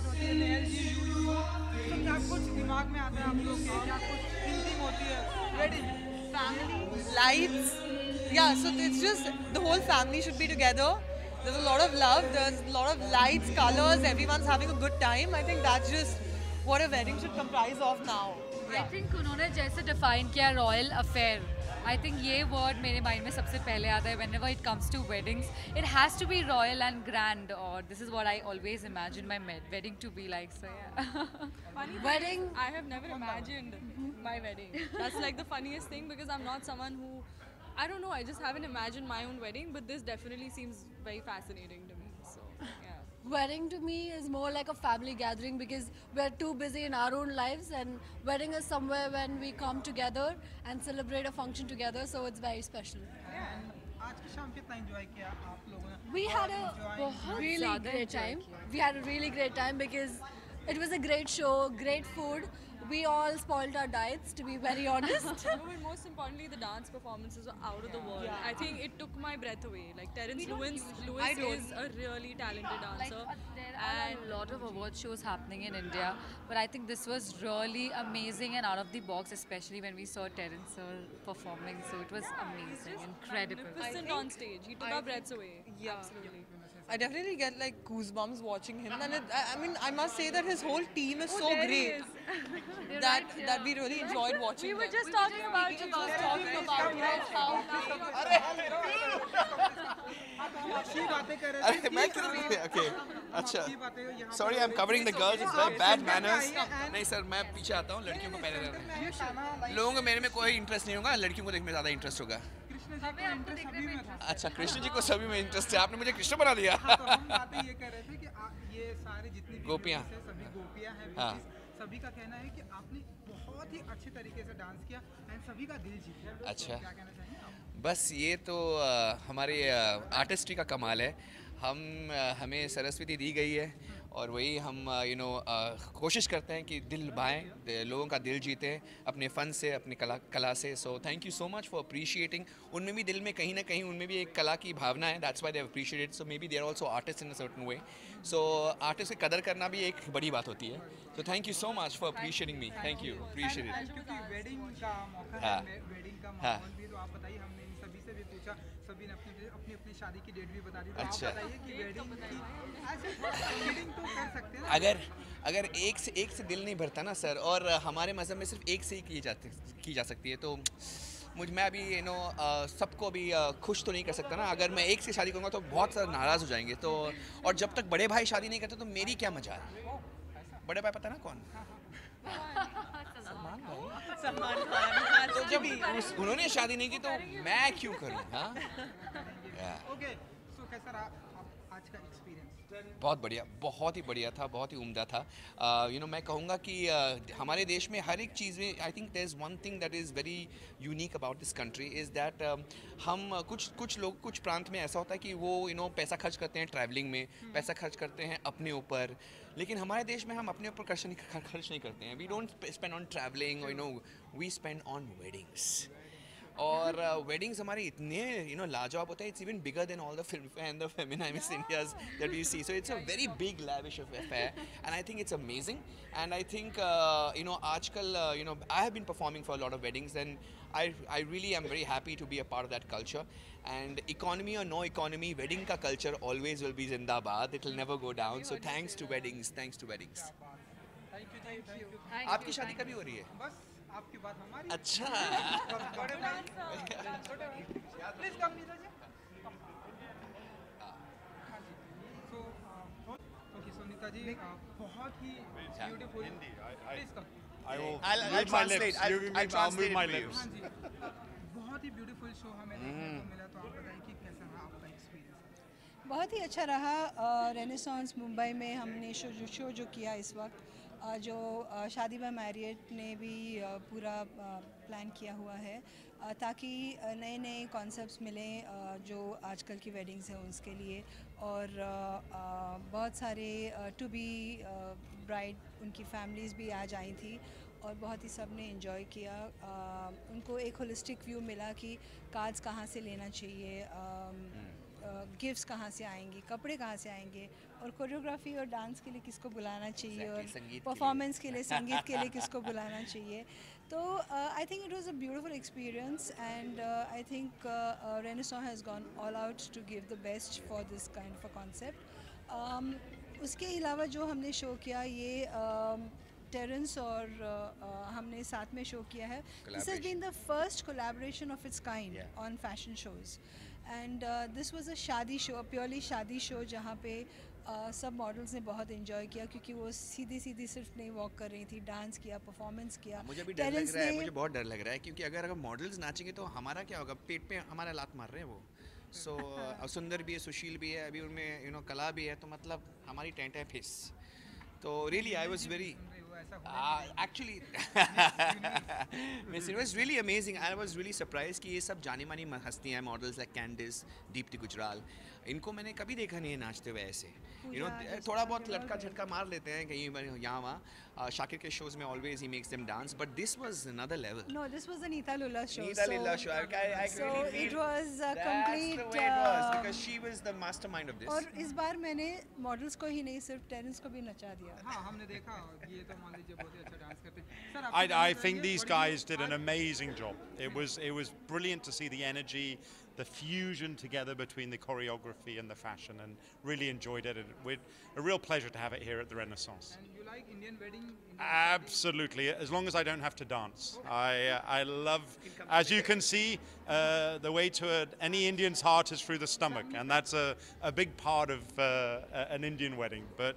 बात होती है नेल जी यू यू तो क्या कुछ दिमाग में आता है आप लोग के क्या कुछ थिंकिंग होती है wedding family, lights. Yeah, so it's just the whole family should be together. There's a lot of love, there's a lot of lights, colors, everyone's having a good time. I think that's just what a wedding should comprise of now. I think उन्होंने जैसे define किया royal affair I think ये word मेरे mind में सबसे पहले आता है when it comes to weddings it has to be royal and grand और this is what I always imagine my made wedding to be like so wedding I have never imagine my wedding that's like the funniest thing because I am not someone who I don't know I just have an imagine my own wedding but this definitely seems very fascinating to me so wedding to me is more like a family gathering because we're too busy in our own lives and wedding is somewhere when we come together and celebrate a function together so it's very special. We had a really great time. we had a really great time because it was a great show great food we all spoiled our diets, to be very honest. No, but most importantly, the dance performances were out of the world. I think it took my breath away. Like Terence Lewis, Lewis is a really talented dancer. Uh, there are a lot of award shows happening in India, but I think this was really amazing and out of the box, especially when we saw Terence sir performing. So it was amazing, incredible. Magnificent on stage. He took our breaths away. Yeah. Absolutely. I definitely get like goosebumps watching him, and it, I, I mean, I must say that his whole team is so there he great is. that that we really enjoyed watching. We were them. just talking about you. just talking about you know, how अच्छी बातें कर रहे अरे मैं किधर गया okay अच्छा अच्छी बातें यहाँ sorry I am covering the girls it's very bad manners नहीं सर मैं पीछे आता हूँ लड़कियों को पहले रहते हैं ये गाना लोगों को मेरे में कोई इंटरेस्ट नहीं होगा लड़कियों को देखने में ज़्यादा इंटरेस्ट होगा कृष्ण जी को सभी में अच्छा कृष्ण जी को सभी में इंटरेस्ट है। आपने मुझे कृष्ण बना दिया। हाँ, तो हम बातें ये कर रहे थे कि आ- ये सारे जितनी गोपियाँ। सभी गोपियाँ हैं हाँ। सभी का कहना है कि आपने बहुत ही अच्छे तरीके से डांस किया एंड सभी का दिल जीत लिया अच्छा। क्या कहना आप? बस ये तो हमारे आर्टिस्ट्री का कमाल है। हम हमें सरस्वती दी गई है। और वही हम यू नो कोशिश करते हैं कि दिल भाएँ दे- लोगों का दिल जीतें अपने फ़न से अपने कला कला से। So thank you so much for appreciating उनमें भी दिल में कहीं ना कहीं उनमें भी एक कला की भावना है that's why they appreciated so maybe there also artist in a certain way so artist की कदर करना भी एक बड़ी बात होती है। So thank you so much for appreciating me thank you appreciate हाँ। है। भी तो पूछा सभी ने अपनी अपनी अपनी शादी की डेट भी बता दी। तो अच्छा। बताइए कि वेडिंग वेडिंग तो कर सकते हैं अगर अगर एक से एक से दिल नहीं भरता ना सर और हमारे मज़हब में सिर्फ़ एक से ही की जाती की जा सकती है तो मुझ मैं अभी यू नो सबको अभी खुश तो नहीं कर सकता ना। अगर मैं एक से शादी करूँगा तो बहुत सारे नाराज़ हो जाएँगे तो और जब तक बड़े भाई शादी नहीं करते तो मेरी क्या मज़ा है? बड़े भाई पता ना कौन? Salman Khan. तो जब उन्होंने शादी नहीं की तो मैं क्यों करूँ हाँ ओके सो कैसा रहा आप- आज का एक्सपीरियंस बहुत बढ़िया बहुत ही बढ़िया था बहुत ही उम्दा था। यू नो मैं कहूँगा कि हमारे देश में हर एक चीज़ में I think there is one thing that is very unique about this country is that हम कुछ कुछ लोग कुछ प्रांत में ऐसा होता है कि वो यू नो पैसा खर्च करते हैं ट्रैवलिंग में पैसा खर्च करते हैं अपने ऊपर। लेकिन हमारे देश में हम अपने ऊपर खर्च नहीं खर्च नहीं करते हैं। We don't spend on travelling you know we spend on weddings और वेडिंग्स हमारे इतने यू नो लाजवाब होते हैं it's even bigger than all the film and the Femina Miss Indias that we see so it's a very big lavish affair and I think it's amazing and I think you know आजकल you know I have been performing for lot of weddings and I I really am very happy to be a part of that culture and economy और no economy wedding का culture always will be जिंदाबाद it will never go down so thanks to weddings thanks to weddings thank you thank you आपकी शादी कभी हो रही है? बस आपकी बात हमारी अच्छा। बड़े भाई छोटे भाई प्लीज़ कम हाँ सुनीता जी uh, बहुत ही beautiful please come I will I'll- I'll move my translate. I'll- You give me- I'll I'll translate my it for you. lips. बहुत ही ब्यूटीफुल शो हमें देखने को मिला तो आप बताइए कि कैसा रहा आपका एक्सपीरियंस बहुत ही अच्छा रहा रेनेसांस मुंबई में हमने शो जो शो जो किया इस वक्त जो शादी बाय मैरियट ने भी पूरा प्लान किया हुआ है ताकि नए नए कॉन्सेप्ट्स मिलें जो आजकल की वेडिंग्स हैं उसके लिए। और बहुत सारे टू बी ब्राइड उनकी फैमिलीज़ भी आज आई थी और बहुत ही सबने इन्जॉय किया उनको एक होलिस्टिक व्यू मिला कि कार्ड्स कहाँ से लेना चाहिए अ, गिफ्ट्स कहाँ से आएँगी कपड़े कहाँ से आएँगे और कोरियोग्राफी और डांस के लिए किसको बुलाना चाहिए Exactly, और। परफॉर्मेंस के लिए संगीत के लिए किसको बुलाना चाहिए। तो I think it was a beautiful experience and I think Renaissance has gone all out to give the best for this kind of concept उसके अलावा जो हमने शो किया ये टेरेंस और uh, uh, हमने साथ में शो किया है। This has been the first collaboration of its kind on fashion shows and this was a shaadi show purely शादी शो जहाँ पे uh, सब मॉडल्स ने बहुत इन्जॉय किया क्योंकि वो सीधी सीधी सिर्फ़ नहीं वॉक कर रही थी डांस किया परफॉर्मेंस किया। मुझे भी डर लग रहा है मुझे बहुत डर लग रहा है क्योंकि अगर अगर मॉडल्स नाचेंगे तो हमारा क्या होगा? पेट पे हमारा लात मार रहे हैं वो। सो सुंदर भी है सुशील भी है अभी उनमें यू नो कला भी है तो मतलब हमारी टेंट है फेस। तो really I was very actually amazing I was really surprise की ये सब जानी मानी हस्तियाँ models like Candice Deepti Gujral इनको मैंने कभी देखा नहीं है नाचते हुए ऐसे यू नो थोड़ा बहुत लटका झटका मार लेते हैं कहीं यहाँ वहाँ शाकिर के शोज़ में always he makes them dance but this was another level No, this was an Nita Lula show. Neeta so, Lila show. I, I, I so really it feel was a that's complete. the way it was uh, because she was the mastermind of this. और इस बार मैंने models को ही नहीं सिर्फ़ Terrence को भी नचा दिया हाँ हमने देखा ये तो मान लीजिए बहुत I, I think these guys did an amazing job. It was it was brilliant to see the energy, the fusion together between the choreography and the fashion, and really enjoyed it. It with a real pleasure to have it here at the Renaissance. And you like Indian wedding? Absolutely, as long as I don't have to dance. I uh, I love, as you can see, uh, the way to a, any Indian's heart is through the stomach, and that's a, a big part of uh, an Indian wedding. But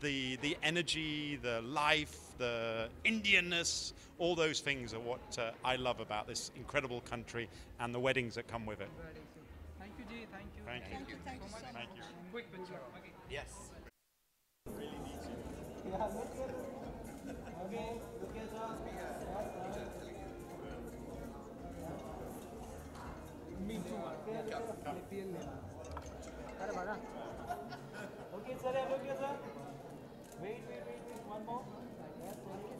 the the energy, the life, the Indianness, all those things are what uh, I love about this incredible country and the weddings that come with it. Thank you, Ji. Thank you. Thank you. Thank you, thank you so much. Thank you. Quick picture. Okay. yes. Come,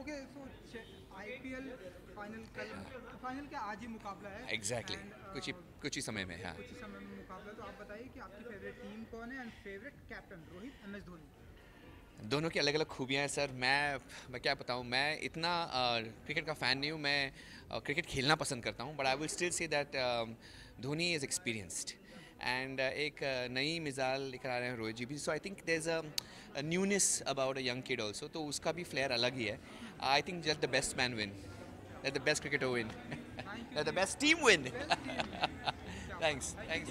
okay so IPL final कल final का आज ही मुकाबला है? Exactly. Uh, कुछ ही कुछ ही समय में हाँ। कुछ ही समय में मुकाबला तो आप बताइए कि आपकी फेवरेट टीम कौन है and favourite captain Rohit M S Dhoni? दोनों की अलग अलग खूबियाँ हैं सर। मैं मैं क्या बताऊँ? मैं इतना क्रिकेट का फ़ैन नहीं हूँ। मैं क्रिकेट खेलना पसंद करता हूँ but I will still say that Dhoni is experienced and एक uh, नई मिजाल लिखा रहे हैं रोहित जी भी। So I think there is a newness about a young kid also तो उसका भी फ्लेयर अलग ही है। I think just the best man win the best cricketer win the best team win thanks thanks